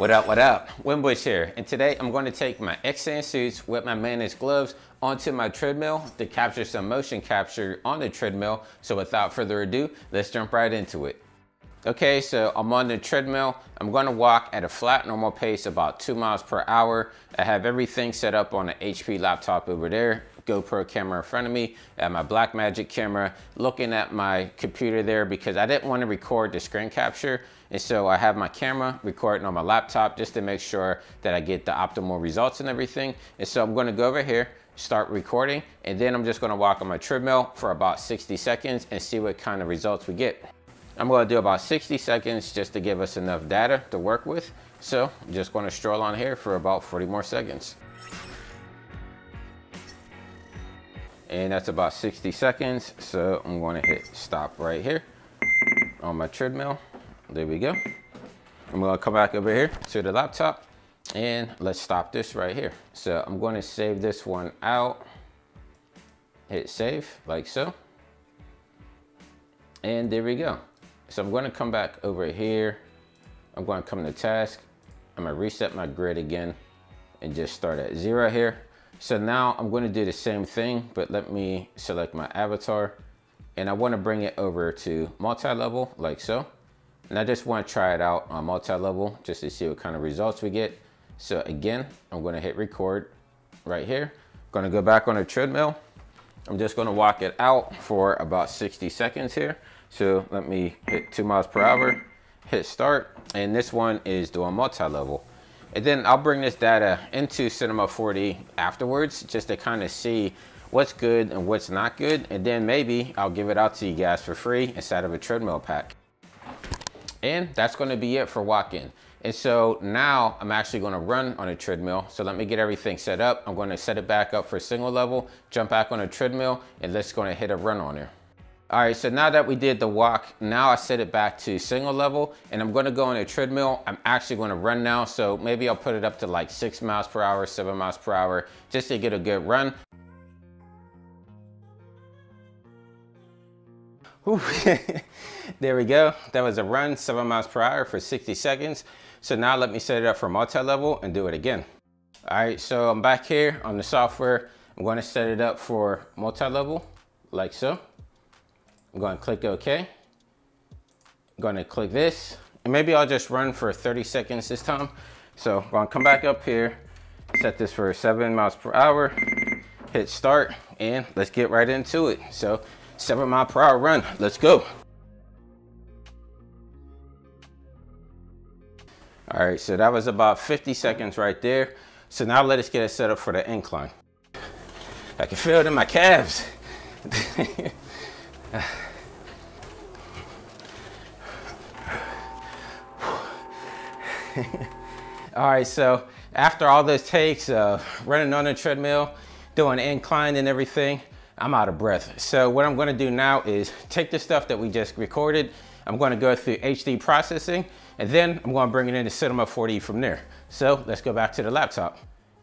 What up, what up? Winbush here, and today I'm going to take my Xsens suits with my Manus gloves onto my treadmill to capture some motion capture on the treadmill. So without further ado, let's jump right into it. Okay, so I'm on the treadmill. I'm gonna walk at a flat normal pace about two miles per hour. I have everything set up on an HP laptop over there. GoPro camera in front of me, have my Blackmagic camera, looking at my computer there because I didn't want to record the screen capture. And so I have my camera recording on my laptop just to make sure that I get the optimal results and everything. And so I'm gonna go over here, start recording, and then I'm just gonna walk on my treadmill for about 60 seconds and see what kind of results we get. I'm gonna do about 60 seconds just to give us enough data to work with. So I'm just gonna stroll on here for about 40 more seconds. and that's about 60 seconds. So I'm to hit stop right here on my treadmill. There we go. I'm to come back over here to the laptop and let's stop this right here. So I'm going to save this one out. Hit save like so. And there we go. So I'm going to come back over here. I'm going to come to task. I'm to reset my grid again and just start at zero here. So now I'm going to do the same thing, but let me select my avatar and I want to bring it over to multi-level like so. And I just want to try it out on multi-level just to see what kind of results we get. So again, I'm going to hit record right here. Going to go back on the treadmill. I'm just going to walk it out for about 60 seconds here. So let me hit two miles per hour, hit start. And this one is doing multi-level. And then I'll bring this data into Cinema 4D afterwards just to kind of see what's good and what's not good. And then maybe I'll give it out to you guys for free inside of a treadmill pack. And that's gonna be it for walk-in. And so now I'm actually gonna run on a treadmill. So let me get everything set up. I'm gonna set it back up for single level, jump back on a treadmill, and let's gonna hit a run on there. All right, so now that we did the walk, now I set it back to single level and I'm gonna go on a treadmill. I'm actually gonna run now, so maybe I'll put it up to like six miles per hour, seven miles per hour, just to get a good run. there we go. That was a run, seven miles per hour for 60 seconds. So now let me set it up for multi-level and do it again. All right, so I'm back here on the software. I'm gonna set it up for multi-level, like so. I'm going to click OK. I'm going to click this. And maybe I'll just run for 30 seconds this time. So I'm going to come back up here, set this for 7 miles per hour, hit start, and let's get right into it. So 7 mile per hour run, let's go. All right, so that was about 50 seconds right there. So now let us get it set up for the incline. I can feel it in my calves. all right, so after all those takes, uh, running on the treadmill, doing incline and everything, I'm out of breath. So what I'm gonna do now is take the stuff that we just recorded, I'm gonna go through HD processing, and then I'm gonna bring it into Cinema 4D from there. So let's go back to the laptop.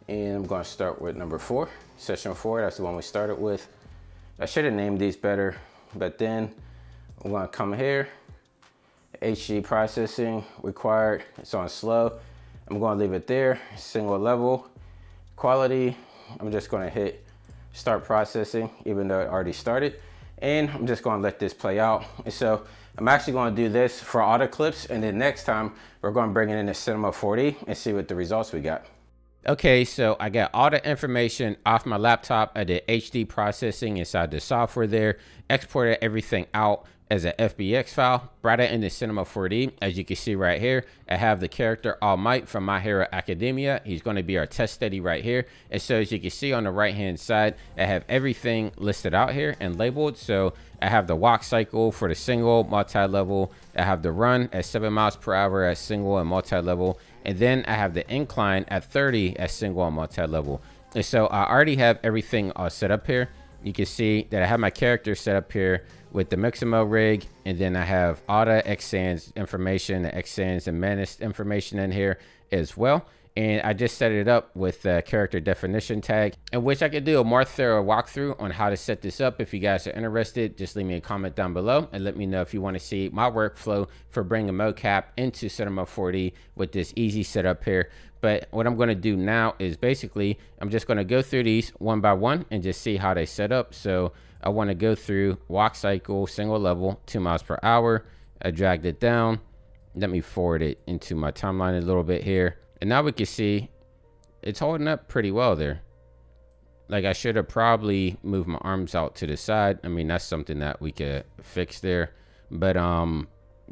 And I'm gonna start with number four, session four, that's the one we started with. I should have named these better, but then I'm gonna come here, HD processing required, it's on slow. I'm gonna leave it there, single level. Quality, I'm just gonna hit start processing, even though it already started. And I'm just gonna let this play out. And so I'm actually gonna do this for the clips, and then next time we're gonna bring it into Cinema 4D and see what the results we got. Okay, so I got all the information off my laptop. I did HD processing inside the software there, exported everything out as an FBX file, brought it into Cinema 4D. As you can see right here, I have the character All Might from My Hero Academia. He's going to be our test study right here. And so as you can see on the right hand side, I have everything listed out here and labeled. So I have the walk cycle for the single multi-level. I have the run at seven miles per hour at single and multi-level. And then I have the incline at 30 at single and multi-level. And so I already have everything all set up here. You can see that I have my character set up here with the Mixamo rig. And then I have all the Xsens information, the Xsens and Manus information in here as well and I just set it up with the character definition tag in which I could do a more thorough walkthrough on how to set this up. If you guys are interested, just leave me a comment down below and let me know if you want to see my workflow for bringing mocap into Cinema 4D with this easy setup here. But what I'm going to do now is basically, I'm just going to go through these one by one and just see how they set up. So I want to go through walk cycle, single level, two miles per hour. I dragged it down. Let me forward it into my timeline a little bit here. And now we can see it's holding up pretty well there. Like I should have probably moved my arms out to the side. I mean, that's something that we could fix there. But um,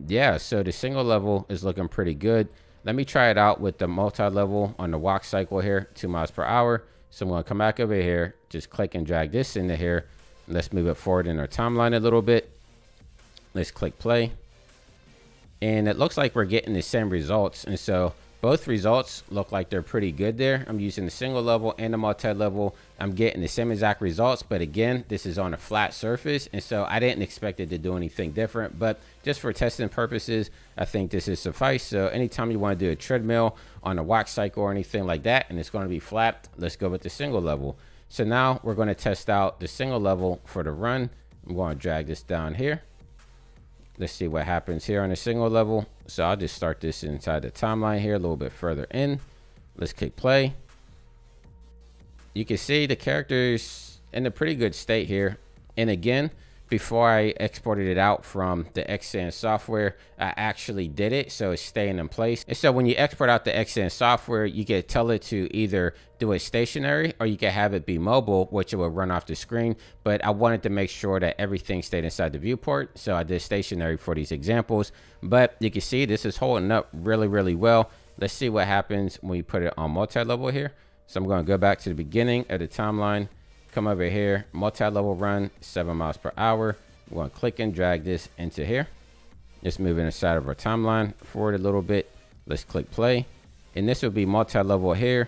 yeah, so the single level is looking pretty good. Let me try it out with the multi-level on the walk cycle here, two miles per hour. So I'm gonna come back over here, just click and drag this into here. Let's move it forward in our timeline a little bit. Let's click play. And it looks like we're getting the same results. And so both results look like they're pretty good there. I'm using the single level and the multi-level. I'm getting the same exact results, but again, this is on a flat surface. And so I didn't expect it to do anything different, but just for testing purposes, I think this is suffice. So anytime you want to do a treadmill on a walk cycle or anything like that, and it's going to be flat, let's go with the single level. So now we're going to test out the single level for the run. I'm going to drag this down here. Let's see what happens here on a single level. So I'll just start this inside the timeline here a little bit further in. Let's click play. You can see the characters in a pretty good state here. And again, before I exported it out from the Xsens software, I actually did it. So it's staying in place. And so when you export out the Xsens software, you can tell it to either do it stationary or you can have it be mobile, which it will run off the screen. But I wanted to make sure that everything stayed inside the viewport. So I did stationary for these examples. But you can see this is holding up really, really well. Let's see what happens when we put it on multi-level here. So I'm going to go back to the beginning of the timeline come over here, multi-level run, seven miles per hour. We're gonna click and drag this into here. Just moving inside of our timeline forward a little bit. Let's click play. And this will be multi-level here.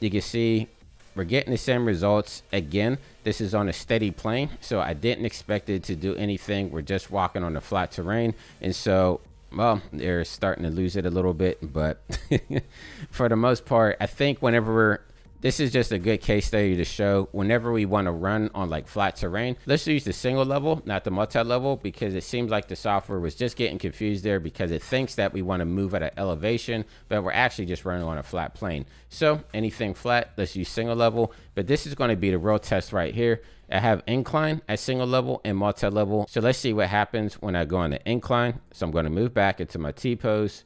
You can see we're getting the same results again. This is on a steady plane, so I didn't expect it to do anything. We're just walking on the flat terrain. And so well, they're starting to lose it a little bit, but for the most part, I think whenever we're this is just a good case study to show whenever we want to run on like flat terrain, let's use the single level, not the multi-level, because it seems like the software was just getting confused there because it thinks that we want to move at an elevation, but we're actually just running on a flat plane. So anything flat, let's use single level, but this is going to be the real test right here. I have incline at single level and multi-level. So let's see what happens when I go on the incline. So I'm going to move back into my T-pose,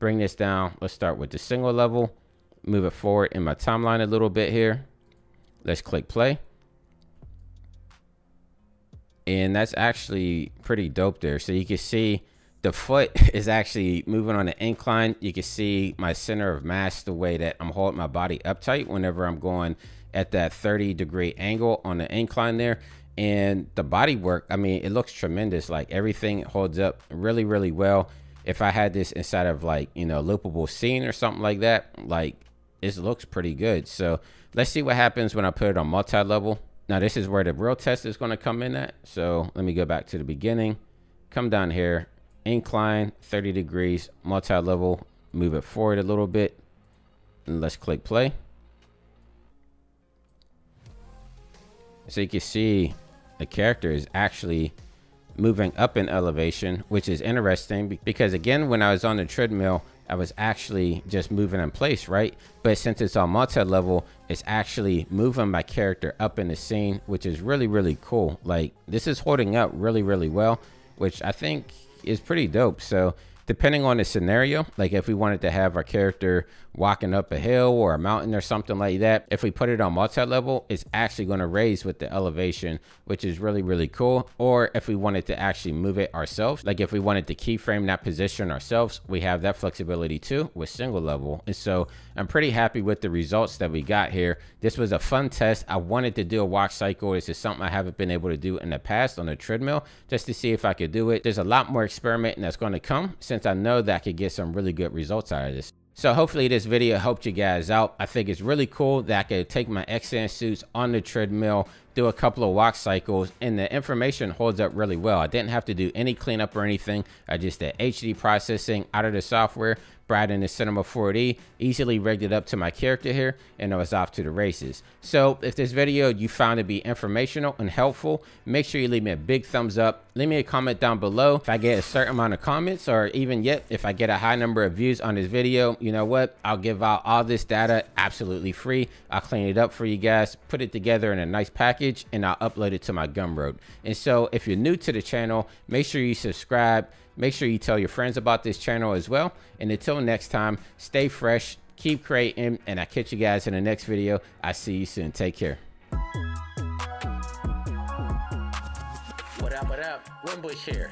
bring this down. Let's start with the single level move it forward in my timeline a little bit here. Let's click play. And that's actually pretty dope there. So you can see the foot is actually moving on the incline. You can see my center of mass, the way that I'm holding my body up tight whenever I'm going at that 30 degree angle on the incline there. And the body work, I mean, it looks tremendous. Like everything holds up really, really well. If I had this inside of like, you know, loopable scene or something like that, like it looks pretty good. So let's see what happens when I put it on multi-level. Now this is where the real test is going to come in at. So let me go back to the beginning, come down here, incline 30 degrees, multi-level, move it forward a little bit, and let's click play. So you can see the character is actually moving up in elevation, which is interesting because again, when I was on the treadmill, I was actually just moving in place, right? But since it's on multi-level, it's actually moving my character up in the scene, which is really, really cool. Like this is holding up really, really well, which I think is pretty dope. So depending on the scenario, like if we wanted to have our character walking up a hill or a mountain or something like that, if we put it on multi-level, it's actually going to raise with the elevation, which is really, really cool. Or if we wanted to actually move it ourselves, like if we wanted to keyframe that position ourselves, we have that flexibility too with single level. And so I'm pretty happy with the results that we got here. This was a fun test. I wanted to do a walk cycle. This is something I haven't been able to do in the past on a treadmill just to see if I could do it. There's a lot more experimenting that's going to come since I know that I could get some really good results out of this. So hopefully this video helped you guys out. I think it's really cool that I could take my Xsens suits on the treadmill, do a couple of walk cycles, and the information holds up really well. I didn't have to do any cleanup or anything. I just did HD processing out of the software, brought in the Cinema 4D, easily rigged it up to my character here, and I was off to the races. So if this video you found to be informational and helpful, make sure you leave me a big thumbs up. Leave me a comment down below. If I get a certain amount of comments, or even yet, if I get a high number of views on this video, you know what? I'll give out all this data absolutely free. I'll clean it up for you guys, put it together in a nice package, and I'll upload it to my Gumroad. And so if you're new to the channel, make sure you subscribe Make sure you tell your friends about this channel as well. And until next time, stay fresh, keep creating, and I'll catch you guys in the next video. I see you soon. Take care. What up, what up? Winbush here.